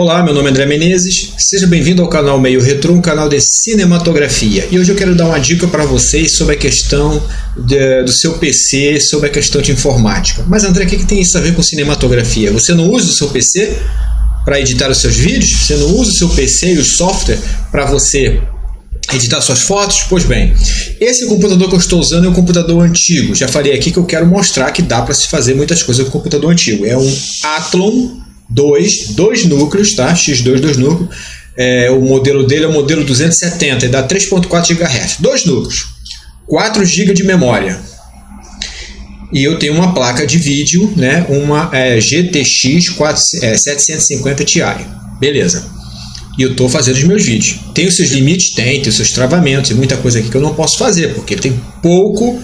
Olá, meu nome é André Menezes. Seja bem-vindo ao canal Meio Retro, um canal de cinematografia. E hoje eu quero dar uma dica para vocês sobre a questão de, do seu PC, sobre a questão de informática. Mas André, o que, que tem isso a ver com cinematografia? Você não usa o seu PC para editar os seus vídeos? Você não usa o seu PC e o software para você editar suas fotos? Pois bem, esse computador que eu estou usando é um computador antigo. Já falei aqui que eu quero mostrar que dá para se fazer muitas coisas com computador antigo. É um Athlon 2, dois núcleos, tá? X2, dois núcleos. É, o modelo dele é o modelo 270 e dá 3.4 GHz. Dois núcleos, 4 GB de memória. E eu tenho uma placa de vídeo, né? Uma é, GTX 4, é, 750 Ti. Beleza. E eu estou fazendo os meus vídeos. Tem os seus limites? Tem, tem os seus travamentos e muita coisa aqui que eu não posso fazer, porque tem pouco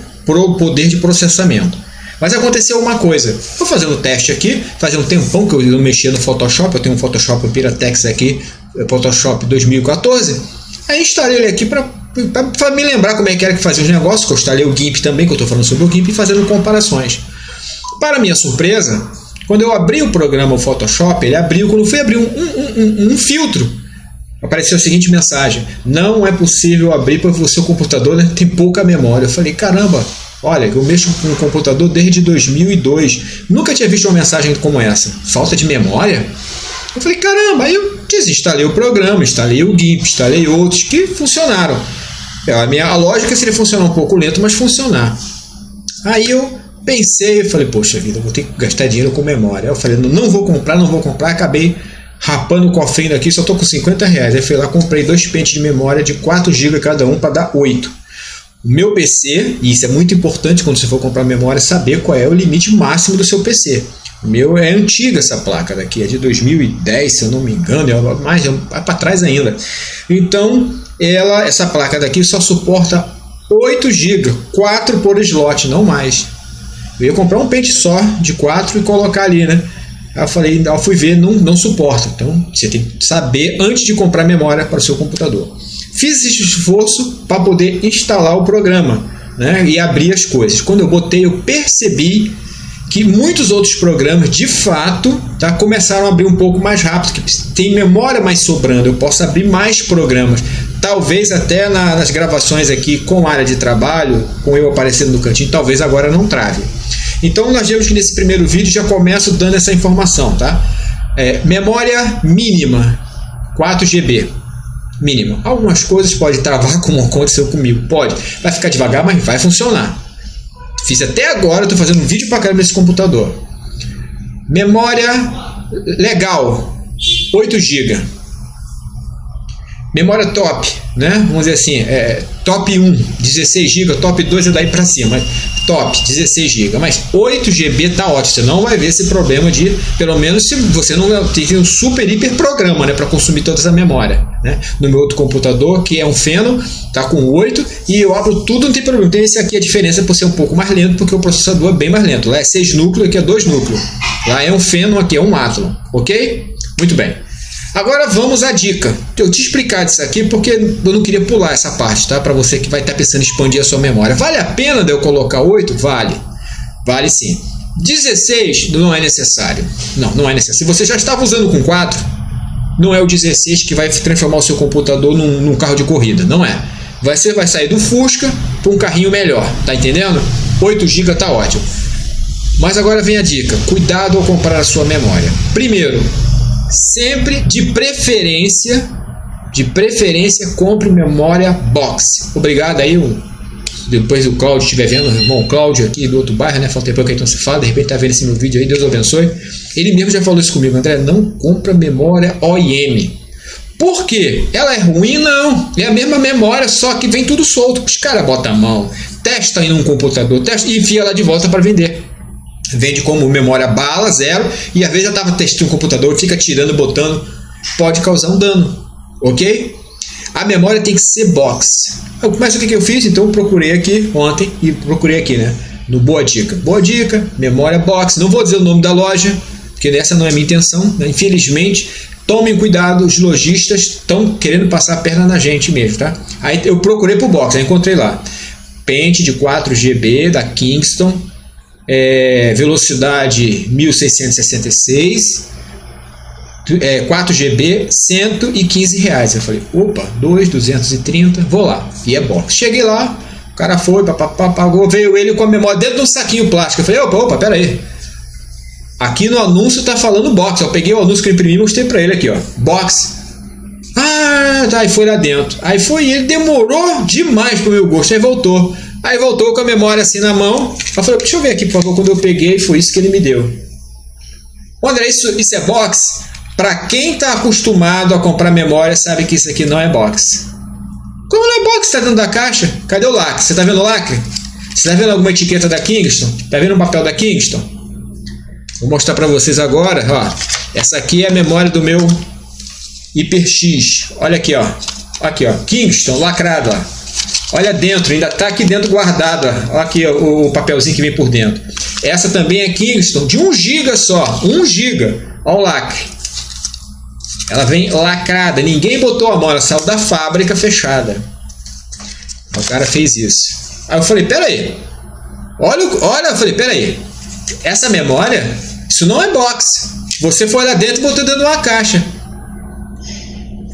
poder de processamento. Mas aconteceu uma coisa. Estou fazendo o teste aqui, fazendo um tempão que eu não mexia no Photoshop. Eu tenho um Photoshop Piratex aqui, Photoshop 2014. Aí instalei ele aqui para me lembrar como é que era que fazia os negócios. Que eu instalei o GIMP também, que eu estou falando sobre o GIMP, fazendo comparações. Para minha surpresa, quando eu abri o programa o Photoshop, ele abriu, quando fui abrir um, um, um, um filtro, apareceu a seguinte mensagem: Não é possível abrir porque o seu computador né, tem pouca memória. Eu falei: Caramba, Olha, eu mexo com o computador desde 2002. Nunca tinha visto uma mensagem como essa. Falta de memória? Eu falei, caramba, aí eu desinstalei o programa, instalei o GIMP, instalei outros que funcionaram. É, a minha a lógica seria funcionar um pouco lento, mas funcionar. Aí eu pensei, falei, poxa vida, vou ter que gastar dinheiro com memória. Eu falei, não vou comprar, não vou comprar. Acabei rapando o cofrinho daqui, só estou com 50 reais. Aí fui lá, comprei dois pentes de memória de 4 GB cada um para dar 8. Meu PC, e isso é muito importante quando você for comprar memória, saber qual é o limite máximo do seu PC. O meu é antiga essa placa daqui, é de 2010, se eu não me engano, é mais é para trás ainda. Então, ela, essa placa daqui só suporta 8 GB, 4 por slot, não mais. Eu ia comprar um pente só de 4 e colocar ali, né? Aí eu falei, eu fui ver, não, não suporta. Então você tem que saber antes de comprar memória para o seu computador. Fiz esse esforço para poder instalar o programa né, e abrir as coisas. Quando eu botei, eu percebi que muitos outros programas, de fato, tá, começaram a abrir um pouco mais rápido, que tem memória mais sobrando, eu posso abrir mais programas. Talvez até na, nas gravações aqui com área de trabalho, com eu aparecendo no cantinho, talvez agora não trave. Então nós vemos que nesse primeiro vídeo já começo dando essa informação, tá? É, memória mínima, 4 GB mínima. Algumas coisas pode travar, como aconteceu comigo. Pode. Vai ficar devagar, mas vai funcionar. Fiz até agora, estou fazendo um vídeo para caramba nesse computador. Memória legal, 8 GB. Memória top, né? Vamos dizer assim, é, top 1, 16 GB, top 2 é daí para cima. Top, 16 GB. Mas 8 GB tá ótimo. Você não vai ver esse problema de, pelo menos se você não tem um super hiper programa, né, para consumir toda essa memória, né? No meu outro computador, que é um Feno, tá com 8 e eu abro tudo, não tem problema. Tem esse aqui a diferença por ser um pouco mais lento, porque o processador é bem mais lento. Lá é 6 núcleos, aqui é 2 núcleos. Lá é um Feno, aqui é um Athlon, OK? Muito bem. Agora vamos à dica. Eu te explicar disso aqui porque eu não queria pular essa parte, tá? Para você que vai estar tá pensando em expandir a sua memória. Vale a pena de eu colocar 8? Vale. Vale sim. 16 não é necessário. Não, não é necessário. Se você já estava usando com 4, não é o 16 que vai transformar o seu computador num, num carro de corrida. Não é. Você vai sair do Fusca para um carrinho melhor. Tá entendendo? 8 GB tá ótimo. Mas agora vem a dica: cuidado ao comprar a sua memória. Primeiro, sempre de preferência, de preferência, compre memória box. Obrigado aí, depois o Cláudio estiver vendo, o irmão Cláudio aqui do outro bairro, né? Falta tempo que então se fala, de repente tá vendo esse meu vídeo aí, Deus abençoe. Ele mesmo já falou isso comigo, André, não compra memória OIM. Por quê? Ela é ruim? Não. É a mesma memória, só que vem tudo solto. Os caras botam a mão, testa aí num computador, testa e enfia lá de volta para vender vende como memória bala, zero, e às vezes já estava testando o computador, fica tirando, botando, pode causar um dano, ok? A memória tem que ser box. Mas o que, que eu fiz? Então eu procurei aqui ontem e procurei aqui, né? No Boa Dica. Boa Dica, memória box. Não vou dizer o nome da loja, porque essa não é minha intenção. Né? Infelizmente, tomem cuidado, os lojistas estão querendo passar a perna na gente mesmo, tá? Aí eu procurei por box, aí encontrei lá. Pente de 4 GB da Kingston, é, velocidade 1666, é, 4 GB, 115 reais. Eu falei, opa, 2, 230, vou lá. E é box. Cheguei lá, o cara foi, papapá, pagou, veio ele com a memória dentro de um saquinho plástico. Eu falei, opa, opa, pera aí. Aqui no anúncio tá falando box. Eu peguei o anúncio que eu imprimi e mostrei pra ele aqui, ó. Box. Ah, tá, foi lá dentro. Aí foi ele, demorou demais pro meu gosto. Aí voltou. Aí voltou com a memória assim na mão. Eu falei, deixa eu ver aqui, por favor, quando eu peguei, foi isso que ele me deu. André, isso, isso é box? Para quem está acostumado a comprar memória, sabe que isso aqui não é box. Como não é box? Está dentro da caixa? Cadê o lacre? Você está vendo o lacre? Você está vendo alguma etiqueta da Kingston? Está vendo o papel da Kingston? Vou mostrar para vocês agora. Ó. Essa aqui é a memória do meu HyperX. Olha aqui, ó. Aqui, ó. Kingston, lacrado, ó. Olha dentro, ainda está aqui dentro guardado. Olha aqui ó, o papelzinho que vem por dentro. Essa também é Kingston, de 1 GB só. 1 GB. Olha o lacre. Ela vem lacrada, ninguém botou a mão, ela saiu da fábrica fechada. O cara fez isso. Aí eu falei, peraí. Olha, olha, eu falei, peraí. Essa memória, isso não é box. Você foi lá dentro e botou dentro de uma caixa.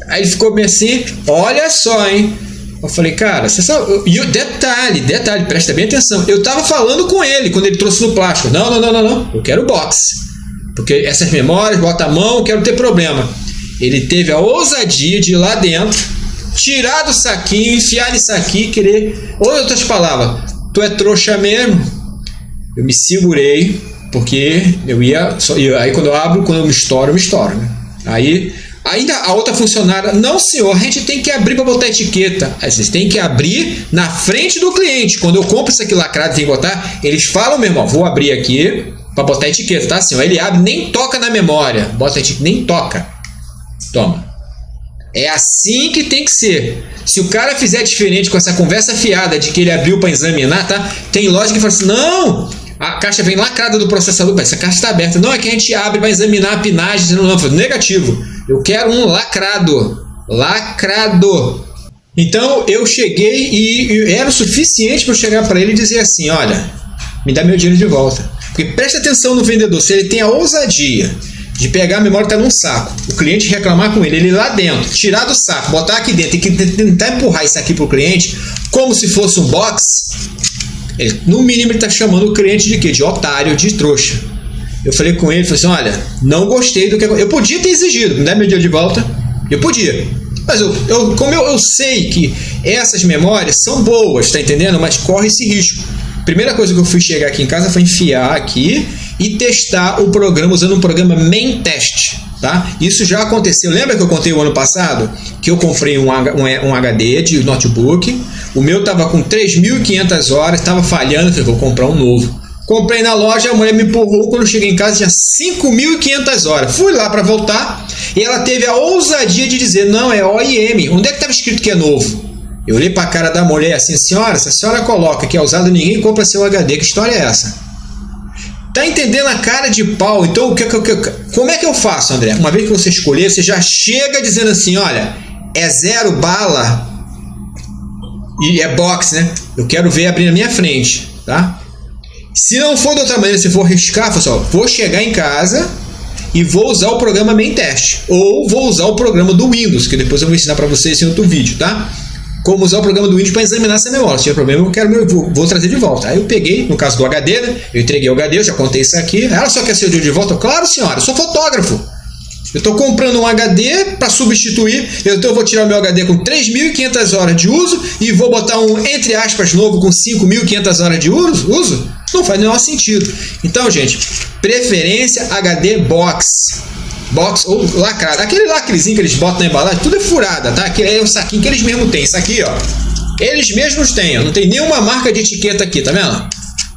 Aí ele ficou bem assim, olha só, hein? Eu falei, cara, você sabe. E detalhe, detalhe, presta bem atenção. Eu tava falando com ele quando ele trouxe no plástico. Não, não, não, não, não. Eu quero box. Porque essas memórias, bota a mão, quero ter problema. Ele teve a ousadia de ir lá dentro, tirar do saquinho, enfiar nesse aqui e querer. Ou outras palavras, tu é trouxa mesmo? Eu me segurei, porque eu ia. Aí quando eu abro, quando eu me estouro, eu me estouro. Né? Aí Ainda a outra funcionária, não senhor, a gente tem que abrir para botar etiqueta. Aí vocês têm que abrir na frente do cliente. Quando eu compro isso aqui lacrado, tem que botar. Eles falam mesmo, vou abrir aqui para botar etiqueta, tá? Ó, ele abre, nem toca na memória, bota etiqueta, nem toca. Toma. É assim que tem que ser. Se o cara fizer diferente com essa conversa fiada de que ele abriu para examinar, tá? Tem lógica que fala assim: não, a caixa vem lacrada do processador, essa caixa está aberta. Não, é que a gente abre para examinar a pinagem. Não, não, negativo. Eu quero um lacrado. Lacrado. Então eu cheguei e, e era o suficiente para eu chegar para ele e dizer assim: olha, me dá meu dinheiro de volta. Porque preste atenção no vendedor, se ele tem a ousadia de pegar a memória que está num saco, o cliente reclamar com ele, ele lá dentro, tirar do saco, botar aqui dentro e tentar empurrar isso aqui para o cliente, como se fosse um box, ele, no mínimo ele está chamando o cliente de quê? De otário, de trouxa. Eu falei com ele, falei assim, olha, não gostei do que eu podia ter exigido, me dá meu dia de volta, eu podia. Mas eu, eu como eu, eu sei que essas memórias são boas, tá entendendo? Mas corre esse risco. Primeira coisa que eu fui chegar aqui em casa foi enfiar aqui e testar o programa usando um programa main test. Tá? Isso já aconteceu. Lembra que eu contei o ano passado que eu comprei um, um, HD de notebook? O meu estava com 3.500 horas, estava falhando. Falei, vou comprar um novo. Comprei na loja, a mulher me empurrou. Quando eu cheguei em casa, tinha 5.500 horas. Fui lá para voltar e ela teve a ousadia de dizer: Não, é OIM. Onde é que estava escrito que é novo? Eu olhei para a cara da mulher assim: Senhora, se a senhora coloca que é usado, ninguém compra seu HD. Que história é essa? Tá entendendo a cara de pau? Então, o que, que, que, como é que eu faço, André? Uma vez que você escolher, você já chega dizendo assim: olha, é zero bala e é box, né? Eu quero ver abrir na minha frente, tá? Se não for de outra maneira, se for riscar, pessoal, vou chegar em casa e vou usar o programa Main Test ou vou usar o programa do Windows, que depois eu vou ensinar para vocês em outro vídeo, tá? Como usar o programa do Windows para examinar essa memória. Se tiver problema, eu quero meu, vou, vou, trazer de volta. Aí eu peguei, no caso do HD, né? Eu entreguei o HD, eu já contei isso aqui. Ela só quer ser o de volta? Claro, senhora, eu sou fotógrafo. Eu estou comprando um HD para substituir, então eu vou tirar o meu HD com 3.500 horas de uso e vou botar um, entre aspas, novo com 5.500 horas de uso? uso? Não faz nenhum sentido. Então, gente, preferência HD Box box ou lacrado. Aquele lacrezinho que eles botam na embalagem, tudo é furada, tá? Aquele é o saquinho que eles mesmos têm. Isso aqui, ó. Eles mesmos têm, ó. Não tem nenhuma marca de etiqueta aqui, tá vendo?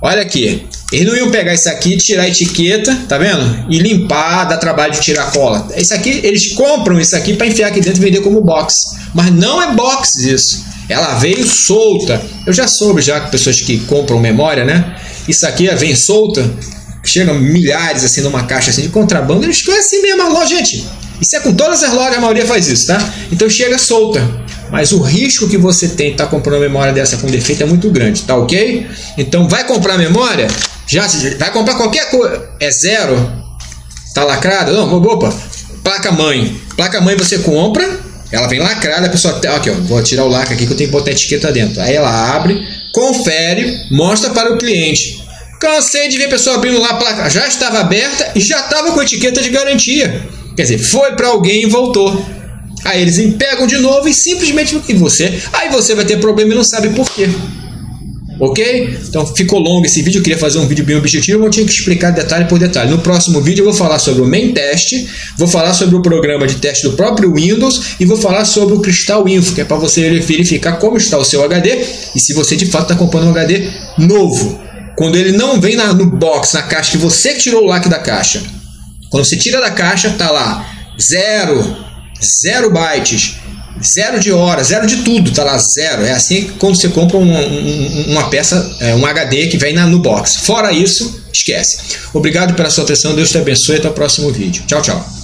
Olha aqui. Eles não iam pegar isso aqui, tirar a etiqueta, tá vendo? E limpar, dar trabalho de tirar a cola. Isso aqui, eles compram isso aqui para enfiar aqui dentro e vender como box. Mas não é box isso. Ela veio solta. Eu já soube já que pessoas que compram memória, né? Isso aqui vem solta chegam milhares assim numa caixa assim de contrabando, eles ficam assim mesmo a loja, gente. Isso é com todas as lojas, a maioria faz isso, tá? Então chega solta. Mas o risco que você tem de estar tá comprando memória dessa com defeito é muito grande, tá ok? Então vai comprar memória, já vai comprar qualquer coisa, é zero, tá lacrado? Não, opa, placa mãe. Placa mãe você compra, ela vem lacrada, a pessoa. Aqui, ó, vou tirar o lacre aqui que eu tenho que botar a etiqueta dentro. Aí ela abre, confere, mostra para o cliente. Cansei de ver pessoa abrindo lá a placa, já estava aberta e já estava com etiqueta de garantia. Quer dizer, foi para alguém e voltou. Aí eles pegam de novo e simplesmente e você, aí você vai ter problema e não sabe por quê. Ok? Então ficou longo esse vídeo, eu queria fazer um vídeo bem objetivo, mas eu tinha que explicar detalhe por detalhe. No próximo vídeo eu vou falar sobre o main test, vou falar sobre o programa de teste do próprio Windows e vou falar sobre o Crystal Info, que é para você verificar como está o seu HD e se você de fato está comprando um HD novo. Quando ele não vem na, no box, na caixa, que você tirou o lac da caixa. Quando você tira da caixa, tá lá zero, zero bytes, zero de hora, zero de tudo, tá lá zero. É assim quando você compra um, um, uma peça, é, um HD que vem na, no box. Fora isso, esquece. Obrigado pela sua atenção, Deus te abençoe até o próximo vídeo. Tchau, tchau.